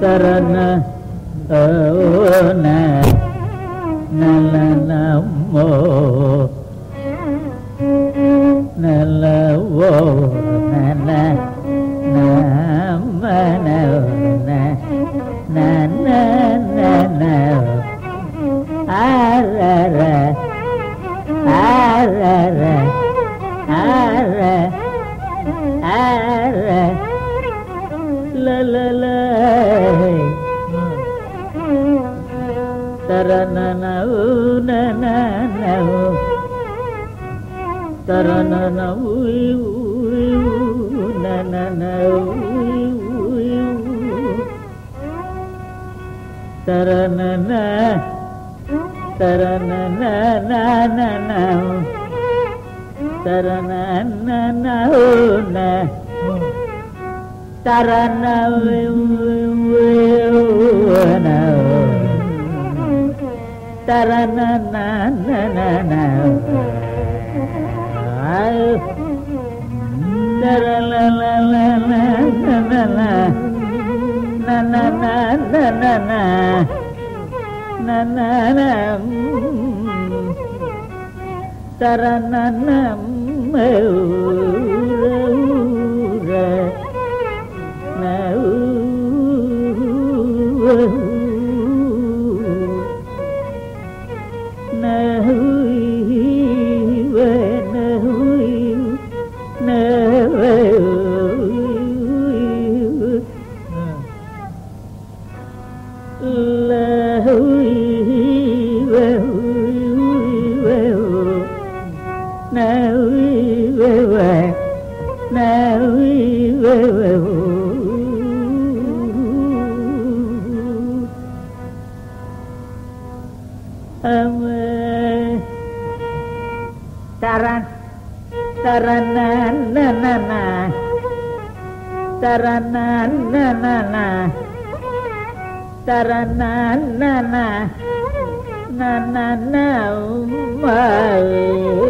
சரண நல்ல நம்மோ நல்லவோ நல்ல ಮನ ತರನನ ತರನನ ನನ ತರನನ ತರನ ತರನನ ತರಲ na na na na na na na. Na na mm. ta, ra, na na mm, mơ ra na na na na nanana umai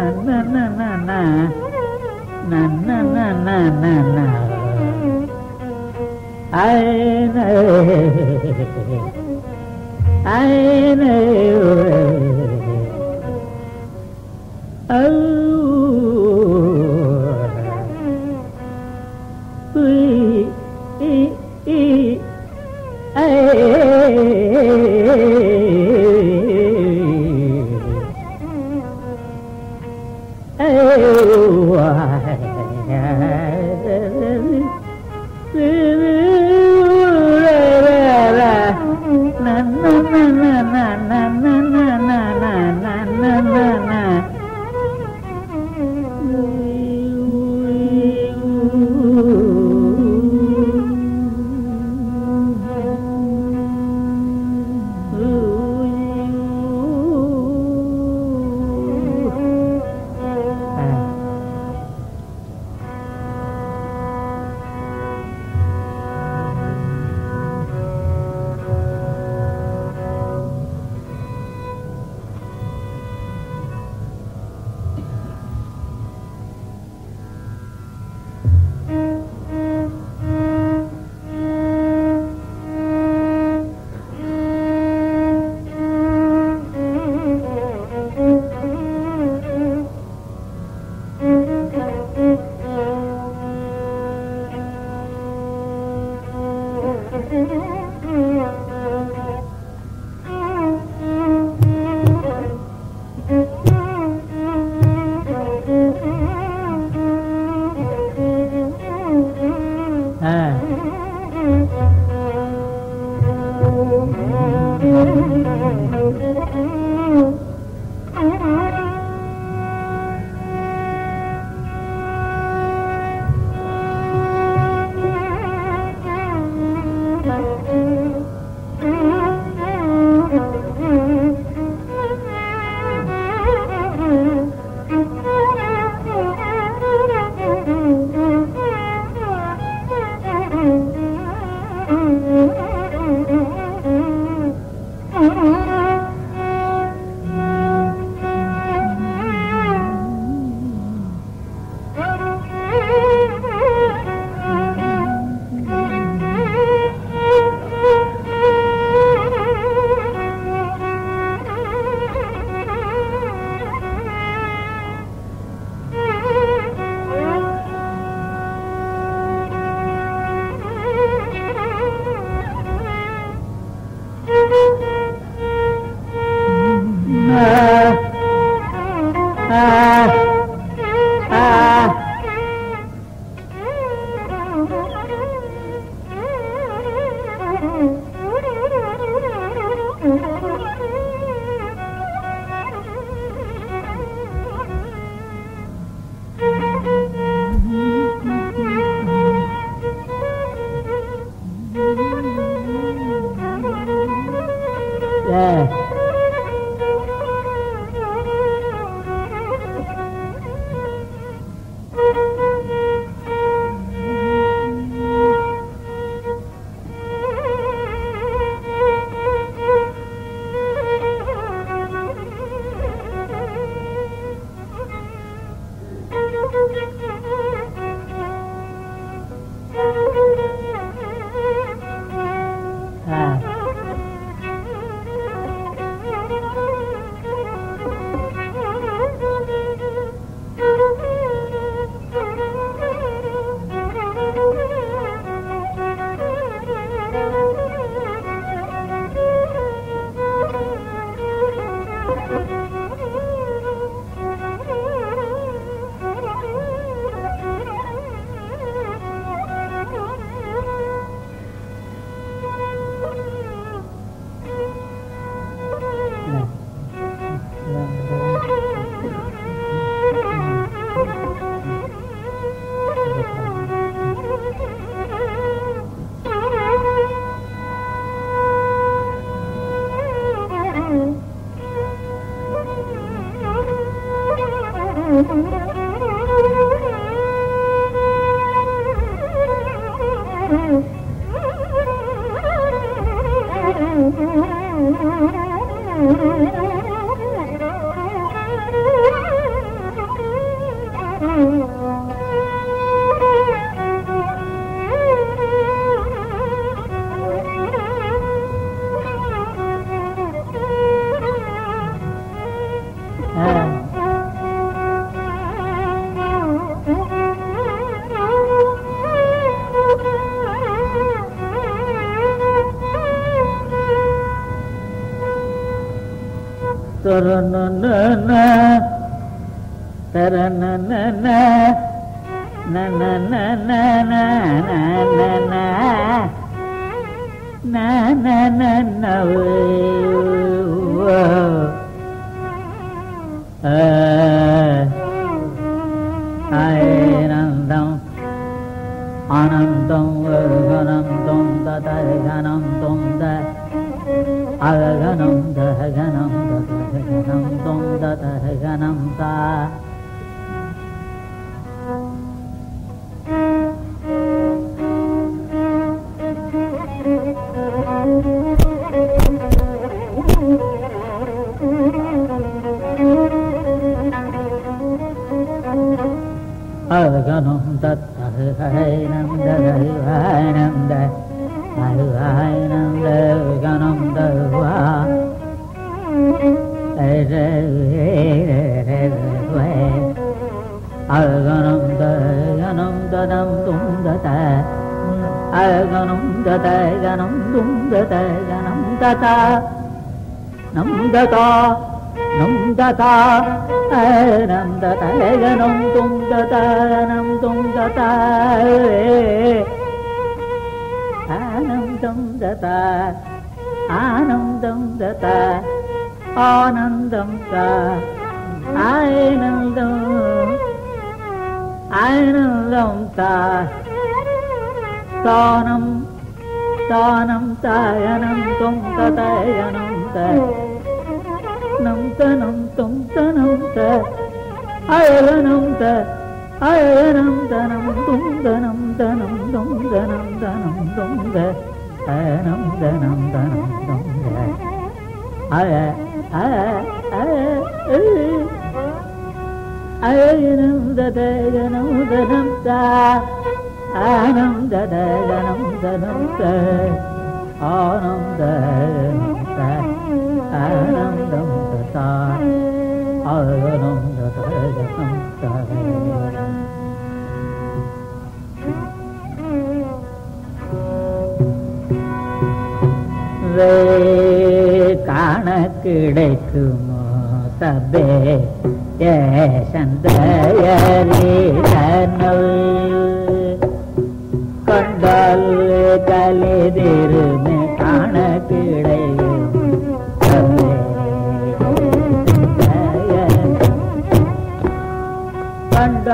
Mm-hmm. ஆனந்தம் கனந்தம் ததகனந்தம் த அகனம் தகனம் यनं दैवयनं लवगणं दर्वा अगणं दगनं दनं तुं दता अगनं ददयगनं तुं ददय गनं दता न दता न दता ததா நம் ததா நம் ததகனம் தும் ததனம் தும் ததா ஆனம் தும் ததா ஆனந்தம் ததா ஆனந்தம் தா ஆனந்தம் ஆனந்தம் தா தானம் തുന്തനം ത അയലനം ത അയലനം ധനം തുന്തനം ധനം തുന്തനം ധനം തുന്ത അയനം ധനം ധനം തുന്ത അയ അയ അയനം ദദയനം ധനം ത ആനം ദദയനം ധനം ത ആനം ദയനം ത ആനന്ദം താ. அயனம் ததயனம் தனம் தா ஆனந்ததனம் தனம் த ஆனந்தம் த ஆனந்தம் ததா ஆனந்ததனம் த வே காண கிடைக்குமோ சபே ஏ சந்தயரீரனல் கண்டால் கலிதிருமே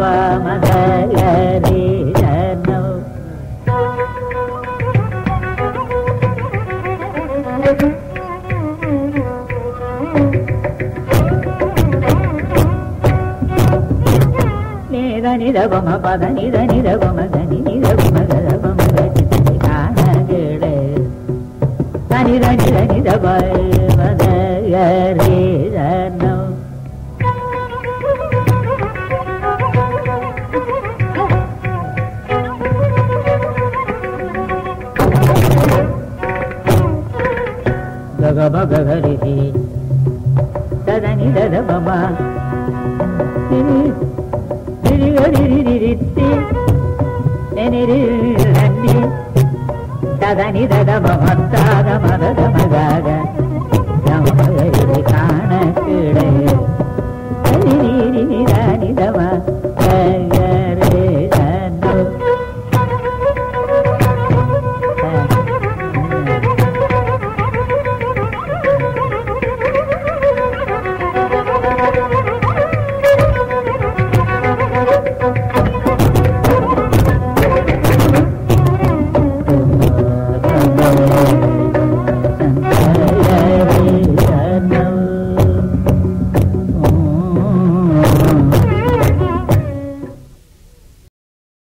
పమదగరే నిద నిద గమ పద నిద ని భగహరిహి తదని దమ తదని దమ మత్తాగ మదగ మగాగ